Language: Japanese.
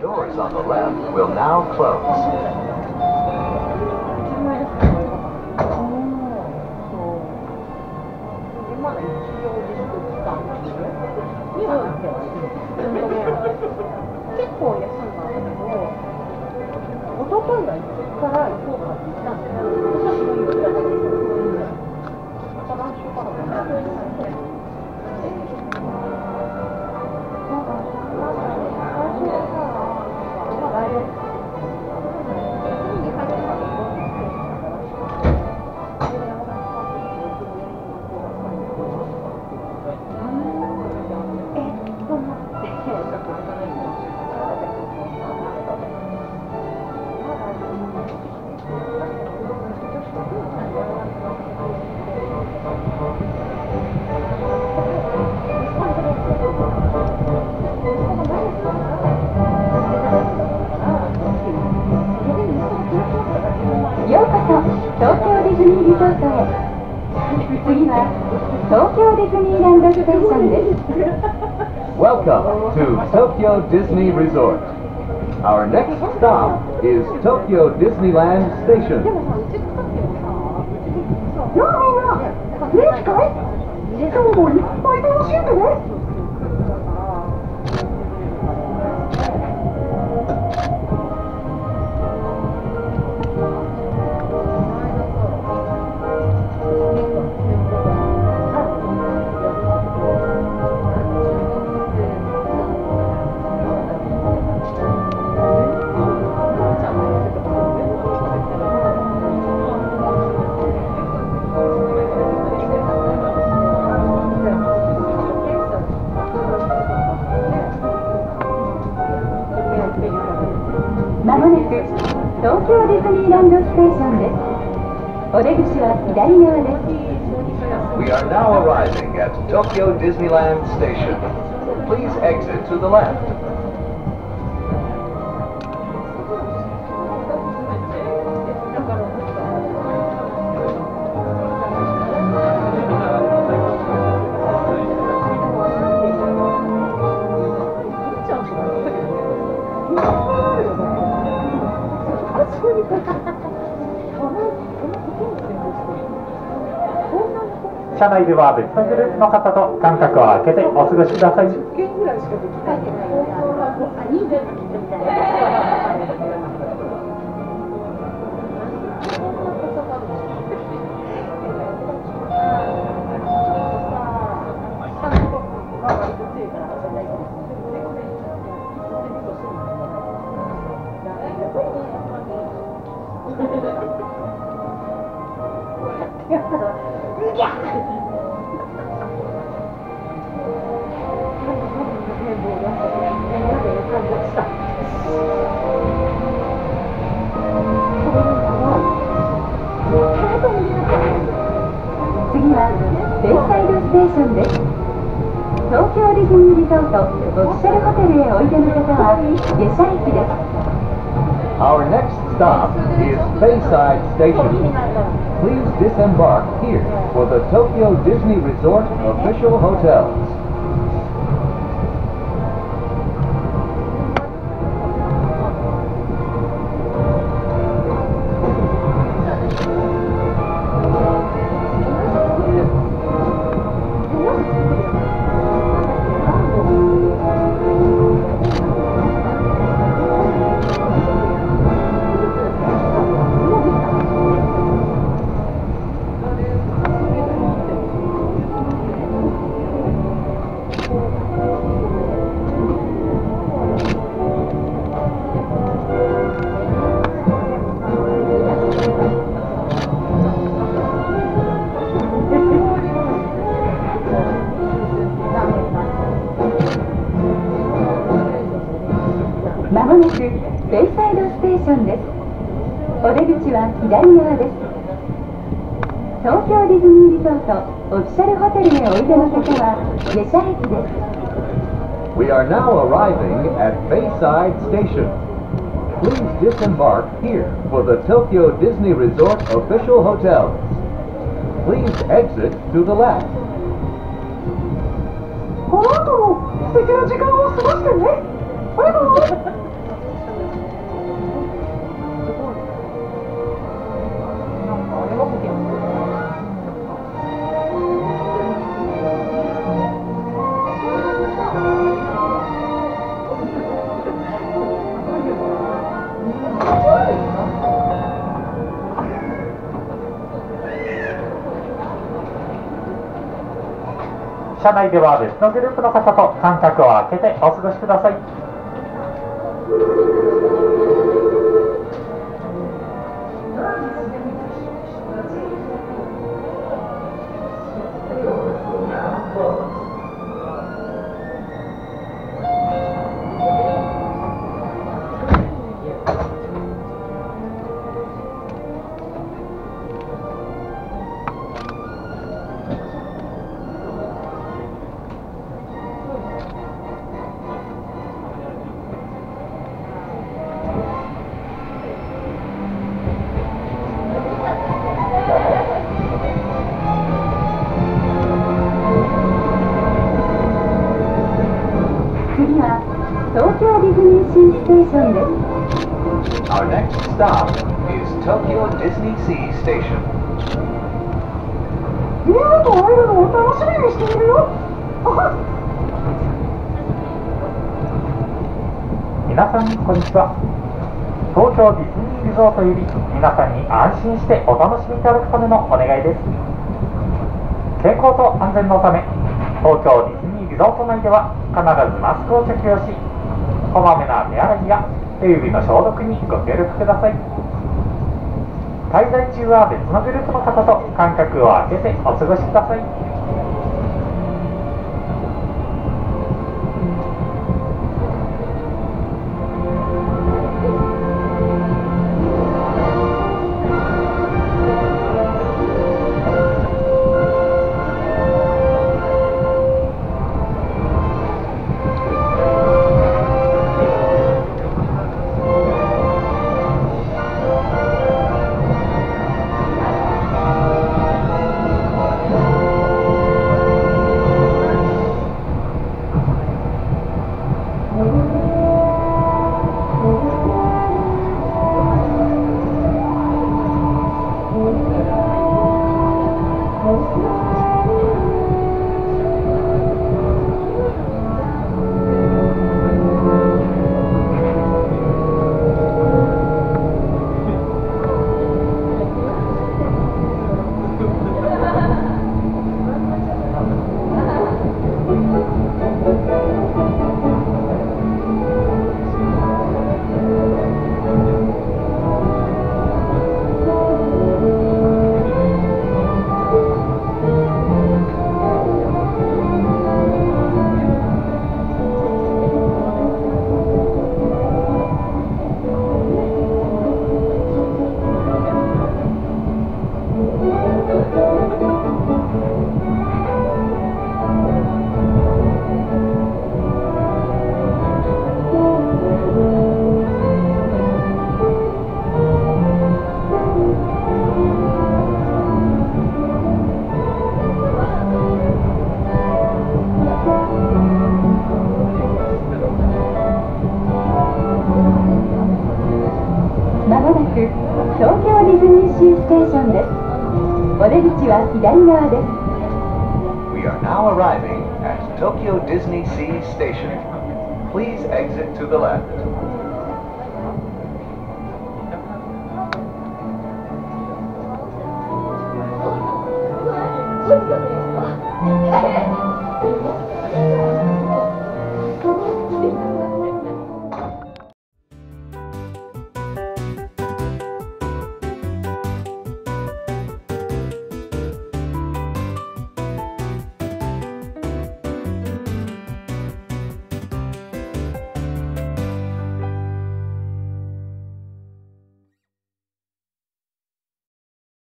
Doors on the left will now close. まだ一応自粛期間にはなってます。結構休んだんだけど、一昨日から行こうかって言ったんで、すよ は東京ディズニーランドステーションです Welcome to Tokyo Disney Resort. Our next stop is Tokyo Disneyland Station. でもさ、うちの時もさ、ようみんな元気かい今日もいっぱい楽しんでね We are now arriving at Tokyo Disneyland Station. Please exit to the left. 車内では別のグループの方と間隔を空けてお過ごしください。10件ぐらいしかできない。次はベイサイドステーションです。東京ディズニーリゾートオフィシャルホテルへおいでの方は下車駅です。Stop is Bayside Station. Please disembark here for the Tokyo Disney Resort official hotels. まもなくベイサイドステーションですお出口は左側です東京ディズニーリゾートオフィシャルホテルへおいでの方は下車駅です We are now arriving at Bayside Station. Please disembark here for the Tokyo Disney Resort official hotels. Please exit to the left. この後も素敵な時間を過ごしてねバイバイ 車内では別のグループの方と間隔を空けてお過ごしください。Stop is Tokyo Disney Sea Station. みんなと会えるのを楽しみにしているよ。あ皆さんこんにちは。東京ディズニーリゾートより皆さんに安心してお楽しみいただくためのお願いです。健康と安全のため東京ディズニーリゾート内では必ずマスクを着用しこまめな手洗いや手指の消毒にご協力ください滞在中は別のグループの方と間隔を空けてお過ごしください。シーステーションですお出口は左側です We are now arriving at Tokyo Disney Sea Station. Please exit to the left. っ